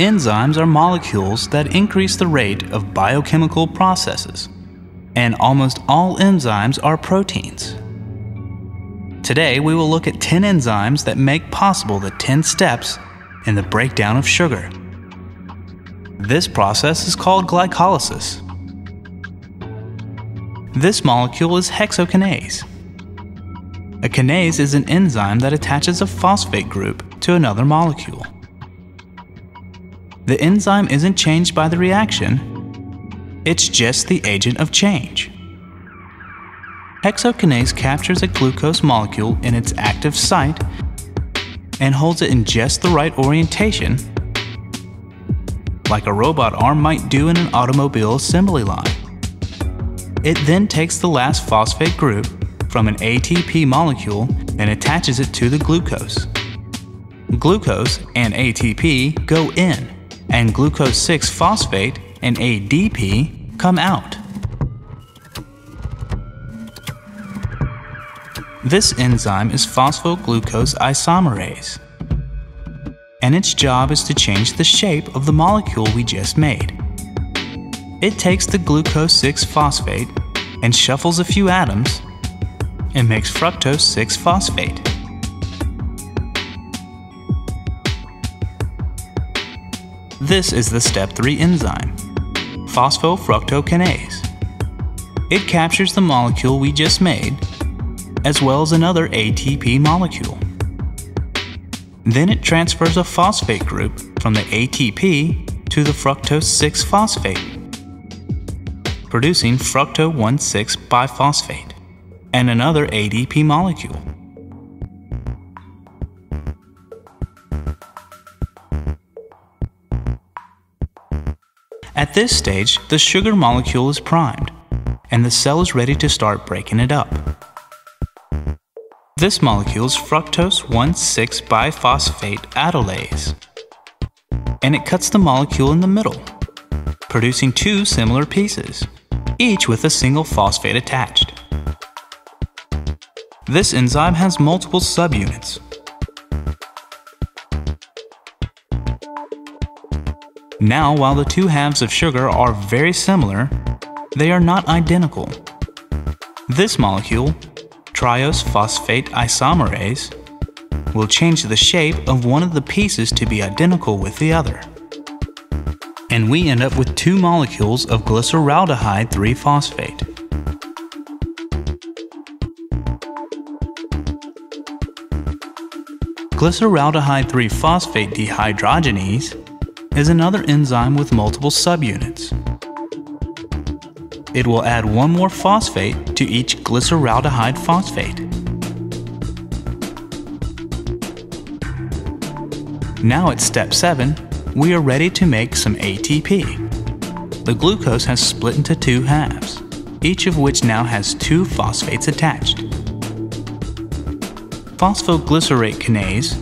Enzymes are molecules that increase the rate of biochemical processes, and almost all enzymes are proteins. Today, we will look at 10 enzymes that make possible the 10 steps in the breakdown of sugar. This process is called glycolysis. This molecule is hexokinase. A kinase is an enzyme that attaches a phosphate group to another molecule. The enzyme isn't changed by the reaction, it's just the agent of change. Hexokinase captures a glucose molecule in its active site and holds it in just the right orientation, like a robot arm might do in an automobile assembly line. It then takes the last phosphate group from an ATP molecule and attaches it to the glucose. Glucose and ATP go in, and glucose 6 phosphate and ADP come out. This enzyme is phosphoglucose isomerase, and its job is to change the shape of the molecule we just made. It takes the glucose 6 phosphate and shuffles a few atoms and makes fructose 6 phosphate. This is the step 3 enzyme, phosphofructokinase. It captures the molecule we just made, as well as another ATP molecule. Then it transfers a phosphate group from the ATP to the fructose 6 phosphate, producing fructo 1 6 biphosphate and another ADP molecule. At this stage, the sugar molecule is primed, and the cell is ready to start breaking it up. This molecule is fructose 1,6 biphosphate aldolase, and it cuts the molecule in the middle, producing two similar pieces, each with a single phosphate attached. This enzyme has multiple subunits. Now, while the two halves of sugar are very similar, they are not identical. This molecule, triose phosphate isomerase, will change the shape of one of the pieces to be identical with the other. And we end up with two molecules of glyceraldehyde 3 phosphate. Glyceraldehyde 3-phosphate dehydrogenase is another enzyme with multiple subunits. It will add one more phosphate to each glyceraldehyde phosphate. Now at step 7, we are ready to make some ATP. The glucose has split into two halves, each of which now has two phosphates attached phosphoglycerate kinase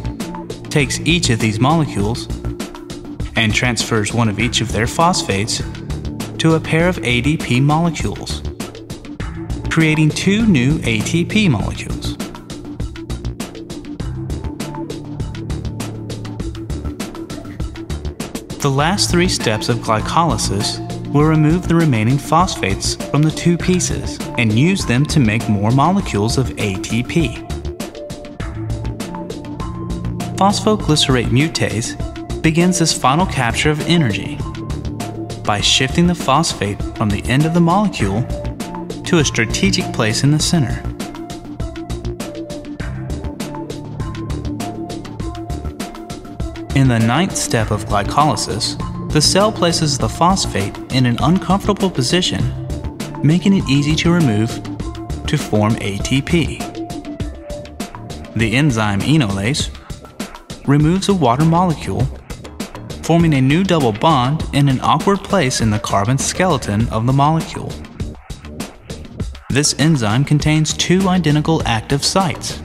takes each of these molecules and transfers one of each of their phosphates to a pair of ADP molecules, creating two new ATP molecules. The last three steps of glycolysis will remove the remaining phosphates from the two pieces and use them to make more molecules of ATP phosphoglycerate mutase begins this final capture of energy by shifting the phosphate from the end of the molecule to a strategic place in the center. In the ninth step of glycolysis, the cell places the phosphate in an uncomfortable position, making it easy to remove to form ATP. The enzyme enolase removes a water molecule, forming a new double bond in an awkward place in the carbon skeleton of the molecule. This enzyme contains two identical active sites.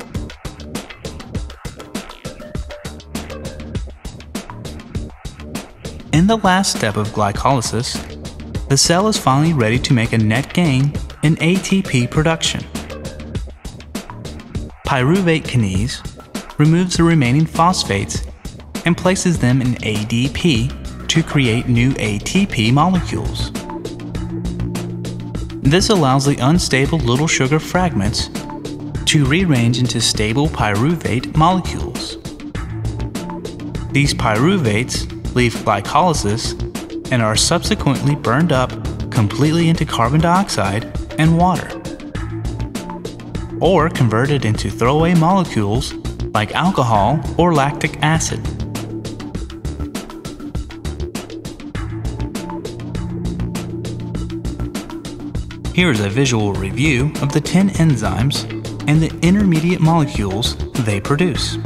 In the last step of glycolysis, the cell is finally ready to make a net gain in ATP production. Pyruvate kinase removes the remaining phosphates and places them in ADP to create new ATP molecules. This allows the unstable little sugar fragments to rearrange into stable pyruvate molecules. These pyruvates leave glycolysis and are subsequently burned up completely into carbon dioxide and water, or converted into throwaway molecules like alcohol or lactic acid. Here is a visual review of the 10 enzymes and the intermediate molecules they produce.